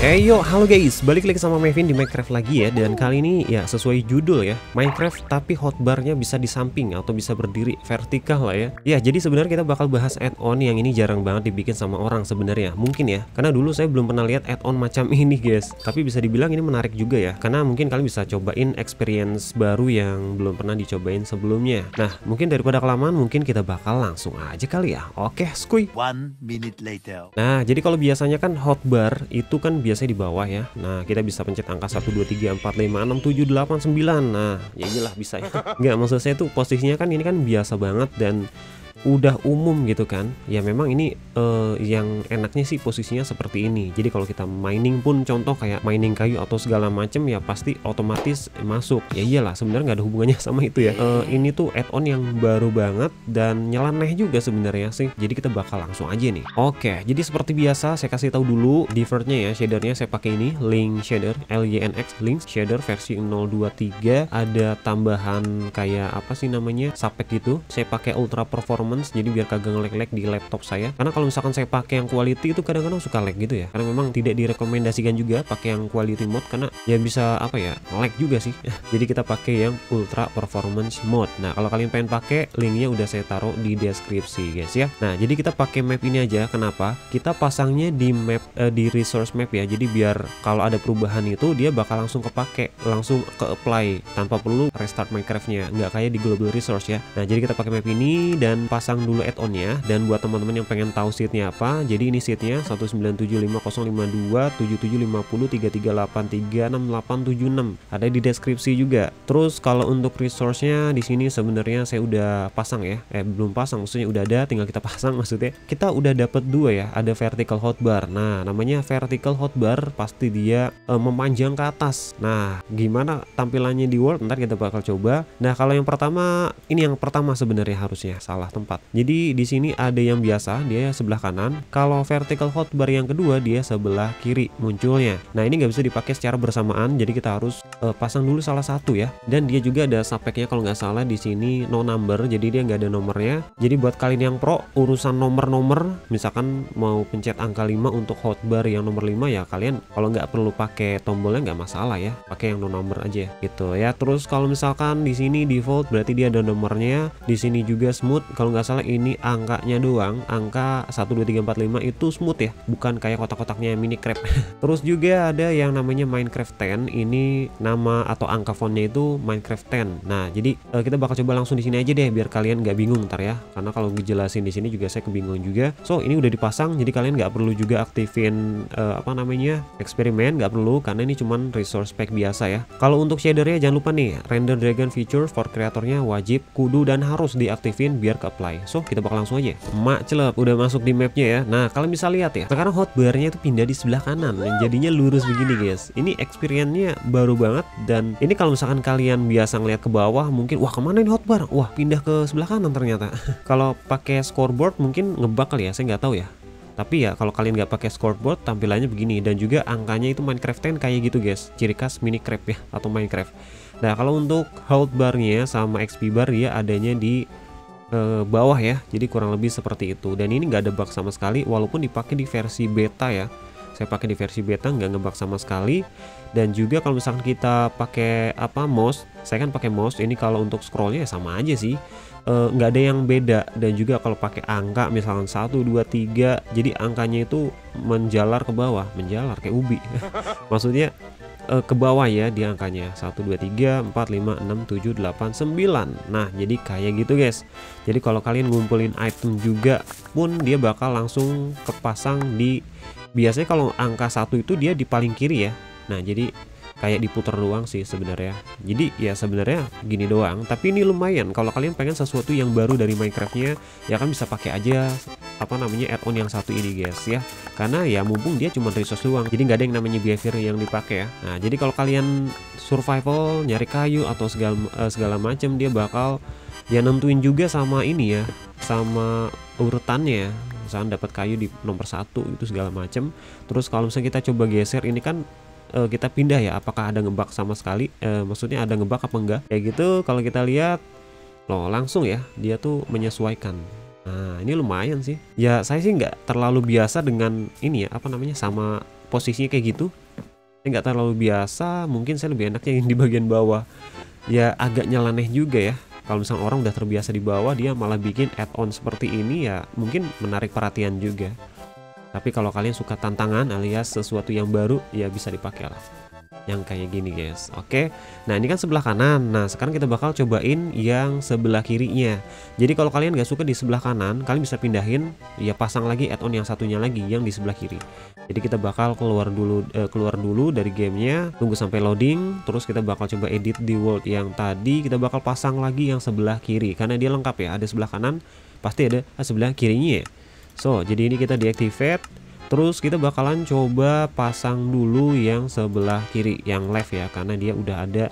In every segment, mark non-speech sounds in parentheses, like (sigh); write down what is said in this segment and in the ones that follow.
Hey yo, halo guys, balik lagi sama Mevin di Minecraft lagi ya. Dan kali ini ya sesuai judul ya Minecraft tapi hotbarnya bisa di samping atau bisa berdiri vertikal lah ya. Ya jadi sebenarnya kita bakal bahas add-on yang ini jarang banget dibikin sama orang sebenarnya. Mungkin ya, karena dulu saya belum pernah lihat add-on macam (laughs) ini guys. Tapi bisa dibilang ini menarik juga ya Karena mungkin kalian bisa cobain experience baru yang belum pernah dicobain sebelumnya. Nah mungkin daripada kelamaan mungkin kita bakal langsung aja kali ya. Oke, skuy One minute later. Nah, jadi kalau biasanya kan hotbar itu kan biasanya di bawah ya. Nah, kita bisa pencet angka 1 2 3 4 5 6 7 8 9. Nah, ya iyalah bisa ya. (laughs) Enggak, maksud saya tuh posisinya kan ini kan biasa banget dan udah umum gitu kan ya memang ini eh, yang enaknya sih posisinya seperti ini. Jadi kalau kita mining pun contoh kayak mining kayu atau segala macem ya pasti otomatis masuk. Ya iyalah sebenarnya nggak ada hubungannya (laughs) sama itu ya. Eh, ini tuh add-on yang baru banget dan nyeleneh juga sebenarnya sih. Jadi kita bakal langsung aja nih. Oke jadi seperti biasa saya kasih tahu dulu divertnya ya shadernya saya pakai ini link shader LYNX link shader versi 023 ada tambahan kayak apa sih namanya sapek gitu. Saya pakai ultra performance jadi biar kagak nge-lag di laptop saya. Karena kalau misalkan saya pakai yang quality itu kadang-kadang suka lag gitu ya. Karena memang tidak direkomendasikan juga pakai yang quality mode karena ya bisa apa ya lag juga sih. (laughs) Jadi kita pakai yang ultra performance mode. Nah kalau kalian pengen pakai linknya udah saya taruh di deskripsi guys ya. Nah jadi kita pakai map ini aja. Kenapa? Kita pasangnya di map eh, di resource map ya. Jadi biar kalau ada perubahan itu dia bakal langsung kepake langsung ke apply tanpa perlu restart Minecraftnya. Nggak kayak di global resource ya. Nah jadi kita pakai map ini dan pasang dulu add-onnya. Dan buat teman-teman yang pengen tahu seatnya apa jadi ini seatnya 1975052775033836836 ada di deskripsi juga. Terus kalau untuk resource-nya di sini sebenarnya saya udah pasang ya. Eh belum pasang maksudnya udah ada tinggal kita pasang (laughs) maksudnya. Kita udah dapat dua ya ada vertical hotbar nah namanya vertical hotbar pasti dia eh, memanjang ke atas. Nah gimana tampilannya di world? Ntar kita bakal coba. Nah kalau yang pertama ini yang pertama sebenarnya harusnya salah tempat. Jadi di sini ada yang biasa dia sebelah kanan. Kalau vertical hotbar yang kedua dia sebelah kiri munculnya. Nah ini nggak bisa dipakai secara bersamaan jadi kita harus eh, pasang dulu salah satu ya. Dan dia juga ada sapeknya kalau nggak salah di sini no number jadi dia nggak ada nomornya. Jadi buat kalian yang pro urusan nomor-nomor misalkan mau pencet angka 5 untuk hotbar yang nomor 5 ya kalian kalau nggak perlu pakai tombolnya nggak masalah ya. Pakai yang no number aja gitu ya. Terus kalau misalkan di sini default berarti dia ada nomornya. Di sini juga smooth kalau nggak salah ini angkanya doang angka 12345 itu smooth ya bukan kayak kotak-kotaknya minicraft (laughs) terus juga ada yang namanya Minecraft 10 ini nama atau angka fontnya itu Minecraft 10 nah jadi eh, kita bakal coba langsung di sini aja deh biar kalian nggak bingung ntar ya. Karena kalau ngejelasin di sini juga saya kebingungan juga. So ini udah dipasang jadi kalian nggak perlu juga aktifin eh, apa namanya eksperimen nggak perlu karena ini cuman resource pack biasa ya. Kalau untuk shadernya jangan lupa nih render dragon feature for kreatornya wajib kudu dan harus diaktifin biar ke apply. So kita bakal langsung aja. Mak celep udah masuk di mapnya ya. Nah kalian bisa lihat ya sekarang hotbarnya itu pindah di sebelah kanan dan jadinya lurus begini guys. Ini experience-nya baru banget dan ini kalau misalkan kalian biasa ngeliat ke bawah mungkin wah ke mana ini hotbar? Wah pindah ke sebelah kanan ternyata. (laughs) Kalau pakai scoreboard mungkin ngebug kali ya saya nggak tahu ya. Tapi ya kalau kalian nggak pakai scoreboard tampilannya begini dan juga angkanya itu Minecraft 10 kayak gitu guys. Ciri khas Minecraft ya atau Minecraft. Nah kalau untuk health barnya sama XP bar ya adanya di eh, bawah ya. Jadi kurang lebih seperti itu. Dan ini nggak ada bug sama sekali walaupun dipakai di versi beta ya. Saya pakai di versi beta nggak ngebug sama sekali. Dan juga kalau misalkan kita pakai apa mouse saya kan pakai mouse ini kalau untuk scrollnya ya sama aja sih. Eh, nggak ada yang beda. Dan juga kalau pakai angka misalkan 1 2 3 jadi angkanya itu menjalar ke bawah menjalar kayak ubi. (laughs) Maksudnya eh, ke bawah ya di angkanya. 1 2 3 4 5 6 7 8 9 nah jadi kayak gitu guys. Jadi kalau kalian ngumpulin item juga pun dia bakal langsung kepasang di biasanya kalau angka satu itu dia di paling kiri ya. Nah jadi kayak diputar doang sih sebenarnya. Jadi ya sebenarnya gini doang. Tapi ini lumayan. Kalau kalian pengen sesuatu yang baru dari Minecraftnya ya kan bisa pakai aja apa namanya add-on yang satu ini guys ya. Karena ya mumpung dia cuma resource doang jadi nggak ada yang namanya behavior yang dipakai ya. Nah jadi kalau kalian survival nyari kayu atau segala eh, segala macam dia bakal ya nentuin juga sama ini ya sama urutannya misalnya dapat kayu di nomor satu itu segala macam. Terus kalau misalnya kita coba geser ini kan eh, kita pindah ya apakah ada ngebak sama sekali Eh, maksudnya ada ngebak apa enggak? Kayak gitu kalau kita lihat loh langsung ya dia tuh menyesuaikan. Nah ini lumayan sih. Ya saya sih nggak terlalu biasa dengan ini ya apa namanya sama posisinya kayak gitu. Saya nggak terlalu biasa mungkin saya lebih enaknya yang di bagian bawah. Ya agak nyeleneh juga ya. Kalau misalnya orang udah terbiasa di bawah dia malah bikin add-on seperti ini ya mungkin menarik perhatian juga tapi kalau kalian suka tantangan alias sesuatu yang baru ya bisa dipakai lah. Yang kayak gini guys. Oke? Nah ini kan sebelah kanan. Nah sekarang kita bakal cobain yang sebelah kirinya. Jadi kalau kalian gak suka di sebelah kanan kalian bisa pindahin ya pasang lagi add-on yang satunya lagi yang di sebelah kiri. Jadi kita bakal keluar dulu eh, keluar dulu dari gamenya tunggu sampai loading terus kita bakal coba edit di world yang tadi kita bakal pasang lagi yang sebelah kiri. Karena dia lengkap ya ada sebelah kanan pasti ada sebelah kirinya. ya so jadi ini kita deactivate Terus kita bakalan coba pasang dulu yang sebelah kiri yang left ya karena dia udah ada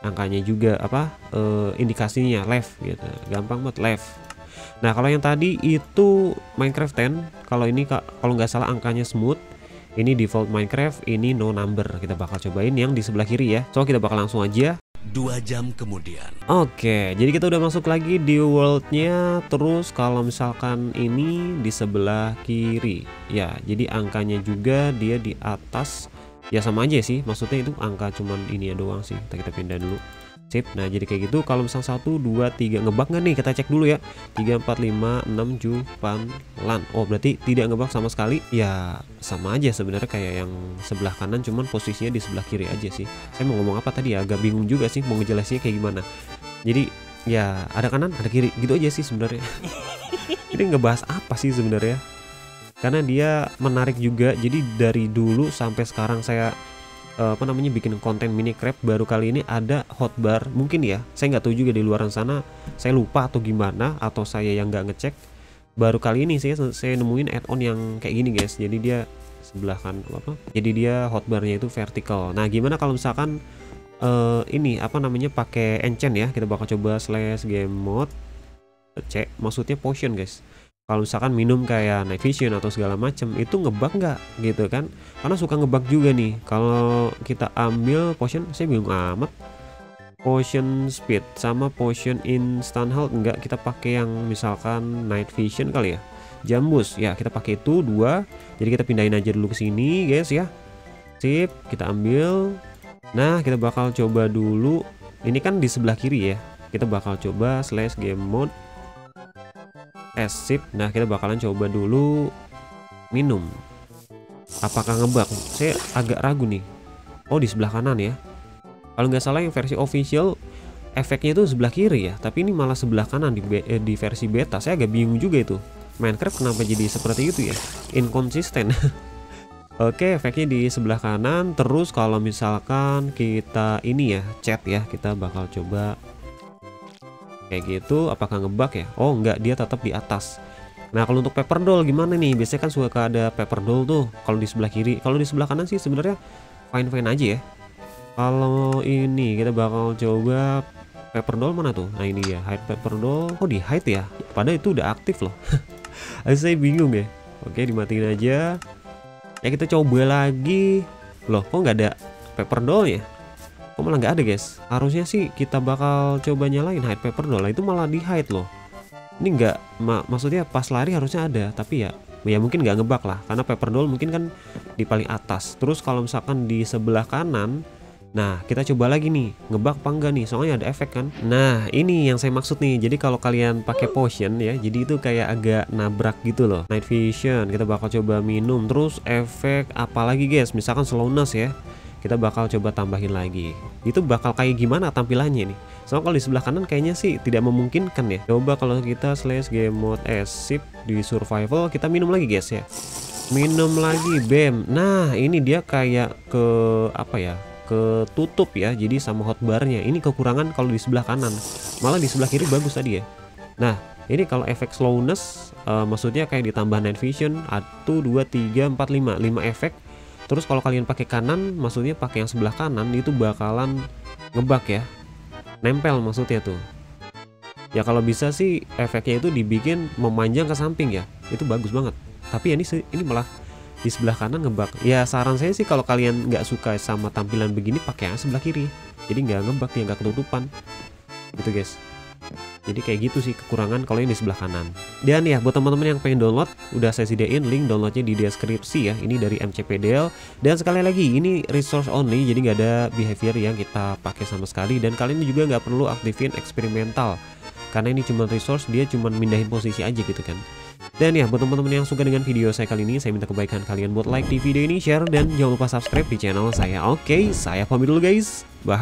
angkanya juga apa e, indikasinya left gitu. Gampang banget left. Nah, kalau yang tadi itu Minecraft 10, kalau ini kalau nggak salah angkanya smooth. Ini default Minecraft, ini no number. Kita bakal cobain yang di sebelah kiri ya. So kita bakal langsung aja dua jam kemudian. Oke, jadi kita udah masuk lagi di worldnya. Terus kalau misalkan ini di sebelah kiri, ya, jadi angkanya juga dia di atas. Ya sama aja sih, maksudnya itu angka cuman ini ya doang sih. Kita kita pindah dulu. Sip. Nah, jadi kayak gitu kalau misal 1 2 3 ngebak nggak nih? Kita cek dulu ya. 3 4 5 6 lan. Oh, berarti tidak ngebak sama sekali. Ya, sama aja sebenarnya kayak yang sebelah kanan cuman posisinya di sebelah kiri aja sih. Saya mau ngomong apa tadi ya? Agak bingung juga sih mau ngejelasinnya kayak gimana. Jadi, ya ada kanan, ada kiri. Gitu aja sih sebenarnya. (laughs) Ini ngebahas apa sih sebenarnya? Karena dia menarik juga. Jadi dari dulu sampai sekarang saya uh, apa namanya bikin konten mini crab baru kali ini ada hotbar mungkin ya saya nggak tahu juga di luar sana. Saya lupa atau gimana atau saya yang nggak ngecek. Baru kali ini saya saya nemuin add-on yang kayak gini guys. Jadi dia sebelah kan apa jadi dia hotbarnya itu vertical nah gimana kalau misalkan uh, ini apa namanya pakai enchant ya? Kita bakal coba slash game mode. Cek maksudnya potion guys kalau misalkan minum kayak night vision atau segala macam itu ngebug nggak? Gitu kan? Karena suka ngebug juga nih. Kalau kita ambil potion saya bingung amat. Potion speed sama potion instant health enggak kita pakai yang misalkan night vision kali ya? Jambus ya kita pakai itu dua. Jadi kita pindahin aja dulu ke sini guys ya. Sip kita ambil. Nah kita bakal coba dulu. Ini kan di sebelah kiri ya. Kita bakal coba slash game mode es sip nah kita bakalan coba dulu minum. Apakah ngebak? Saya agak ragu nih. Oh di sebelah kanan ya. Kalau nggak salah yang versi official efeknya itu sebelah kiri ya. Tapi ini malah sebelah kanan di, eh, di versi beta. Saya agak bingung juga itu. Minecraft kenapa jadi seperti itu ya? Inkonsisten (laughs) Oke efeknya di sebelah kanan. Terus kalau misalkan kita ini ya chat ya kita bakal coba kayak gitu apakah ngebug ya? Oh enggak dia tetap di atas. Nah kalau untuk paper doll gimana nih? Biasanya kan suka ada paper doll tuh kalau di sebelah kiri. Kalau di sebelah kanan sih sebenarnya fine fine aja ya. Kalau ini kita bakal coba paper doll mana tuh? Nah ini ya hide paper doll. Oh di hide ya? Padahal itu udah aktif loh. (laughs) Saya bingung ya oke dimatiin aja. Ya kita coba lagi. Loh kok nggak ada paper doll ya kok malah nggak ada guys harusnya sih kita bakal coba nyalain hide paper doll itu malah di hide loh ini nggak mak maksudnya pas lari harusnya ada tapi ya ya mungkin nggak ngebak lah karena paper doll mungkin kan di paling atas terus kalau misalkan di sebelah kanan Nah, kita coba lagi nih, ngebak apa enggak nih? Soalnya ada efek kan. Nah, ini yang saya maksud nih. Jadi kalau kalian pakai potion ya, jadi itu kayak agak nabrak gitu loh. Night vision, kita bakal coba minum. Terus efek apa lagi guys? Misalkan slowness ya kita bakal coba tambahin lagi. Itu bakal kayak gimana tampilannya nih? Soalnya kalau di sebelah kanan kayaknya sih tidak memungkinkan ya. Coba kalau kita slash game mode escape di survival kita minum lagi guys ya. Minum lagi bam. Nah ini dia kayak ke apa ya ketutup ya jadi sama hotbarnya ini kekurangan kalau di sebelah kanan. Malah di sebelah kiri bagus tadi ya. Nah ini kalau efek slowness uh, maksudnya kayak ditambah night vision 1 2 3 4 5 5 efek terus kalau kalian pakai kanan maksudnya pakai yang sebelah kanan itu bakalan ngebak ya. Nempel maksudnya tuh. Ya kalau bisa sih efeknya itu dibikin memanjang ke samping ya. Itu bagus banget. Tapi ya ini ini malah di sebelah kanan ngebak. Ya saran saya sih kalau kalian nggak suka sama tampilan begini pakai yang sebelah kiri. Jadi nggak ngebak ya nggak ketutupan. Gitu guys jadi kayak gitu sih kekurangan kalau yang di sebelah kanan. Dan ya buat teman-teman yang pengen download udah saya sediain link downloadnya di deskripsi ya. Ini dari MCPDL dan sekali lagi ini resource only jadi nggak ada behavior yang kita pakai sama sekali. Dan kalian juga nggak perlu aktifin eksperimental. Karena ini cuma resource dia cuma mindahin posisi aja gitu kan. Dan ya buat teman-teman yang suka dengan video saya kali ini saya minta kebaikan kalian buat like di video ini share dan jangan lupa subscribe di channel saya. Oke saya pamit dulu guys. Bye